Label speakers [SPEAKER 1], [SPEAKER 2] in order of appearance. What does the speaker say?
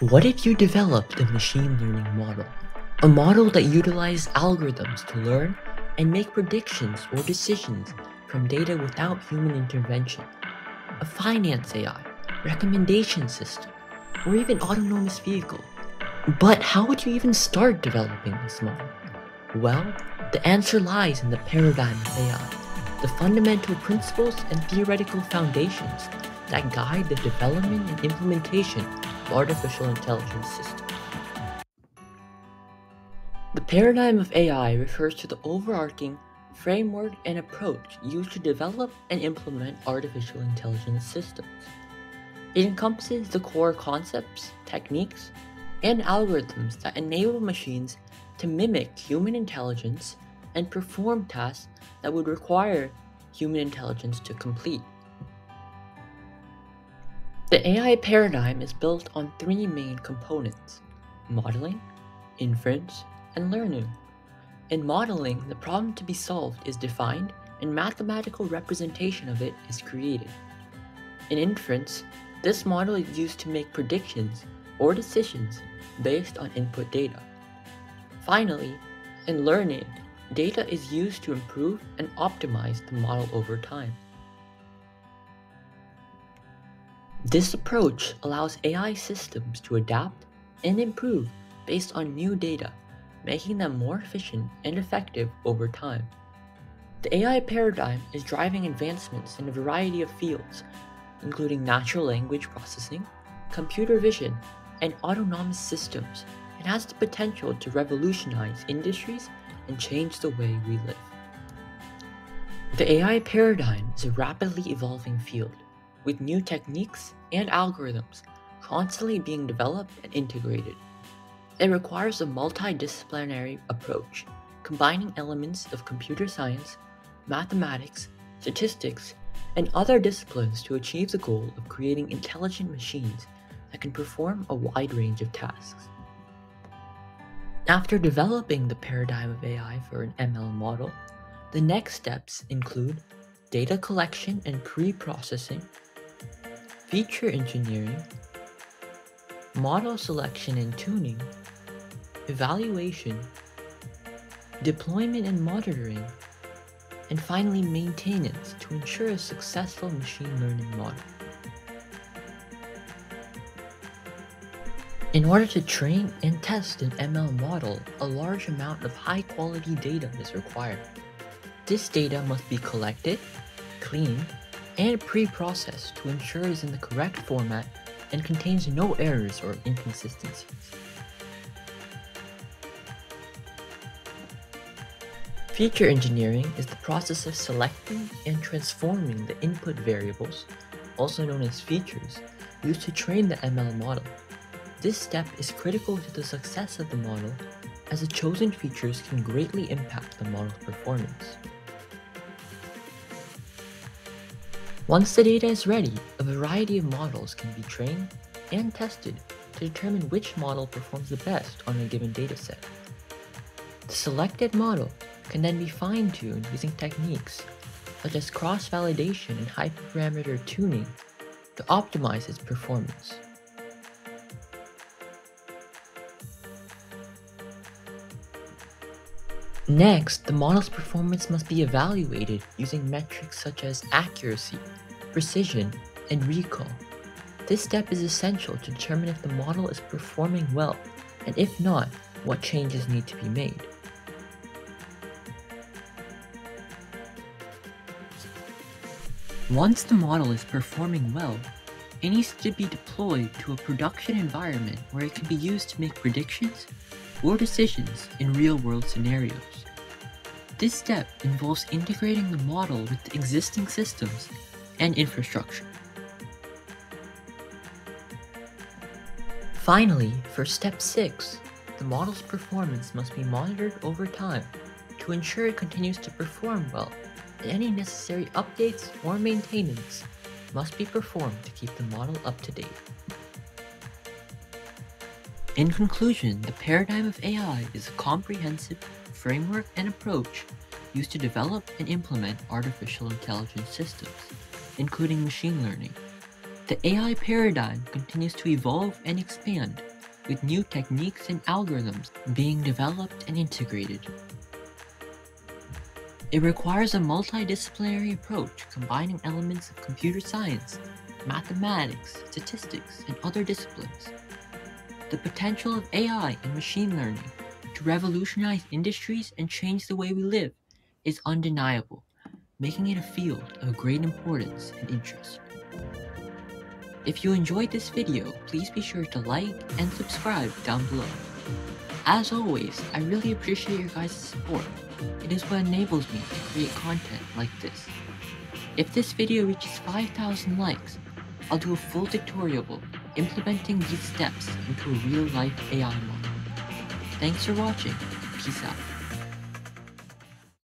[SPEAKER 1] What if you developed a machine learning model? A model that utilizes algorithms to learn and make predictions or decisions from data without human intervention. A finance AI, recommendation system, or even autonomous vehicle. But how would you even start developing this model? Well, the answer lies in the paradigm of AI, the fundamental principles and theoretical foundations that guide the development and implementation of artificial intelligence systems. The paradigm of AI refers to the overarching framework and approach used to develop and implement artificial intelligence systems. It encompasses the core concepts, techniques, and algorithms that enable machines to mimic human intelligence and perform tasks that would require human intelligence to complete. The AI paradigm is built on three main components modeling, inference, and learning. In modeling, the problem to be solved is defined and mathematical representation of it is created. In inference, this model is used to make predictions or decisions based on input data. Finally, in learning, data is used to improve and optimize the model over time. This approach allows AI systems to adapt and improve based on new data, making them more efficient and effective over time. The AI paradigm is driving advancements in a variety of fields, including natural language processing, computer vision, and autonomous systems, and has the potential to revolutionize industries and change the way we live. The AI paradigm is a rapidly evolving field with new techniques and algorithms constantly being developed and integrated. It requires a multidisciplinary approach, combining elements of computer science, mathematics, statistics, and other disciplines to achieve the goal of creating intelligent machines that can perform a wide range of tasks. After developing the paradigm of AI for an ML model, the next steps include data collection and pre-processing, feature engineering, model selection and tuning, evaluation, deployment and monitoring, and finally maintenance to ensure a successful machine learning model. In order to train and test an ML model, a large amount of high quality data is required. This data must be collected, cleaned, and pre-processed to ensure it is in the correct format and contains no errors or inconsistencies. Feature engineering is the process of selecting and transforming the input variables, also known as features, used to train the ML model. This step is critical to the success of the model as the chosen features can greatly impact the model's performance. Once the data is ready, a variety of models can be trained and tested to determine which model performs the best on a given dataset. The selected model can then be fine-tuned using techniques such as cross-validation and hyperparameter tuning to optimize its performance. Next, the model's performance must be evaluated using metrics such as accuracy, precision, and recall. This step is essential to determine if the model is performing well, and if not, what changes need to be made. Once the model is performing well, it needs to be deployed to a production environment where it can be used to make predictions or decisions in real-world scenarios. This step involves integrating the model with existing systems and infrastructure. Finally, for step 6, the model's performance must be monitored over time to ensure it continues to perform well, and any necessary updates or maintenance must be performed to keep the model up to date. In conclusion, the paradigm of AI is a comprehensive framework and approach used to develop and implement artificial intelligence systems including machine learning. The AI paradigm continues to evolve and expand, with new techniques and algorithms being developed and integrated. It requires a multidisciplinary approach combining elements of computer science, mathematics, statistics, and other disciplines. The potential of AI and machine learning to revolutionize industries and change the way we live is undeniable, making it a field of great importance and interest. If you enjoyed this video, please be sure to like and subscribe down below. As always, I really appreciate your guys' support. It is what enables me to create content like this. If this video reaches 5,000 likes, I'll do a full tutorial implementing these steps into a real-life AI model. Thanks for watching. Peace out.